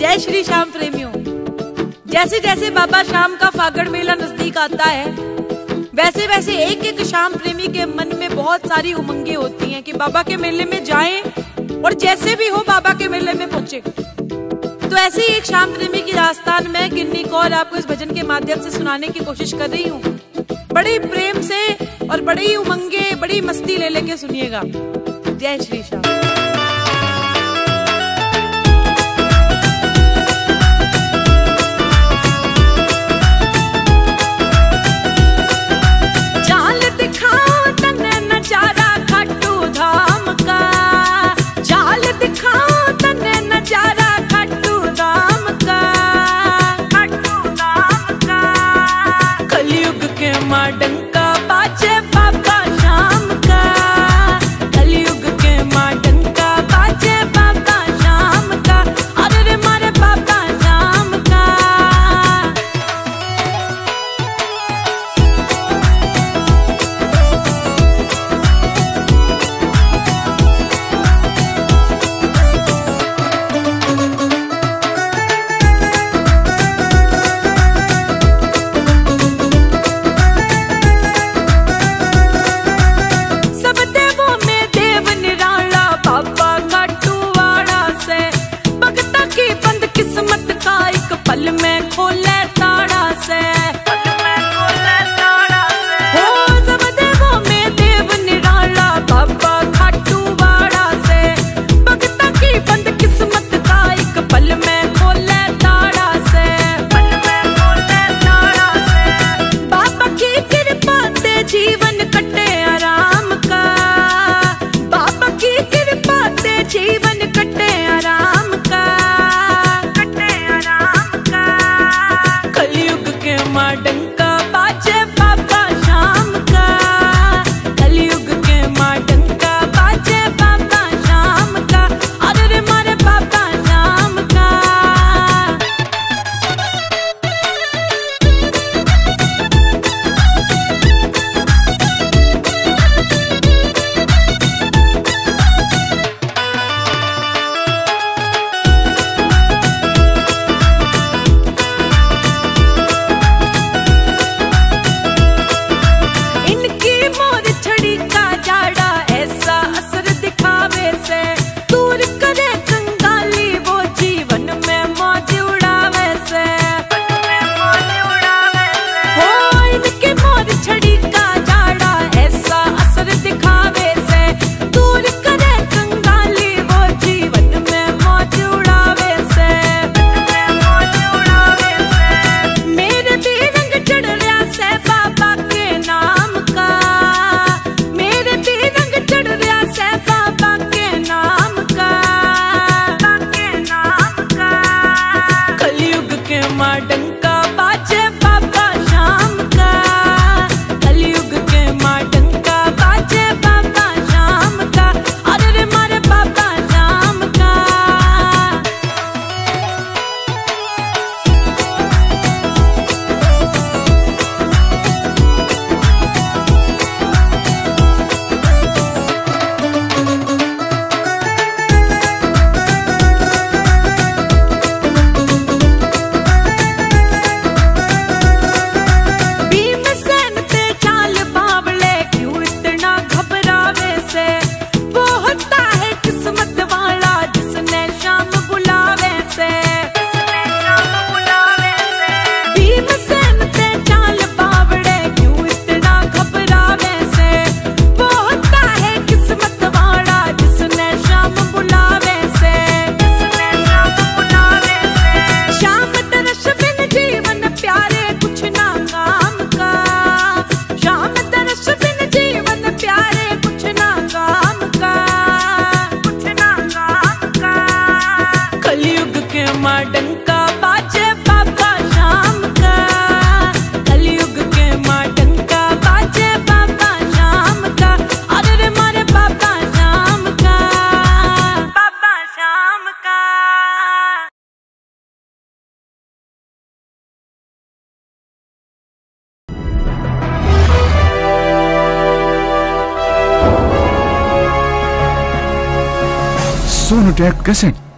जय श्री श्याम प्रेमियों जैसे जैसे बाबा श्याम का फागड़ मेला नज़दीक आता है वैसे वैसे एक एक श्याम प्रेमी के मन में बहुत सारी उमंगे होती हैं कि बाबा के मेले में जाएँ और जैसे भी हो बाबा के मेले में पहुँचे। तो ऐसे ही एक श्याम प्रेमी की दास्तान में, गिन्नी कौर, आपको इस भजन के माध्यम से सुनाने की कोशिश कर रही हूँ। बड़े प्रेम से और बड़ी उमंगे, बड़ी मस्ती ले लेके सुनिएगा। जय Shri Shyam. so eine der Gessin.